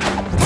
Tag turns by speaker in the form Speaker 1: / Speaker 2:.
Speaker 1: Huh?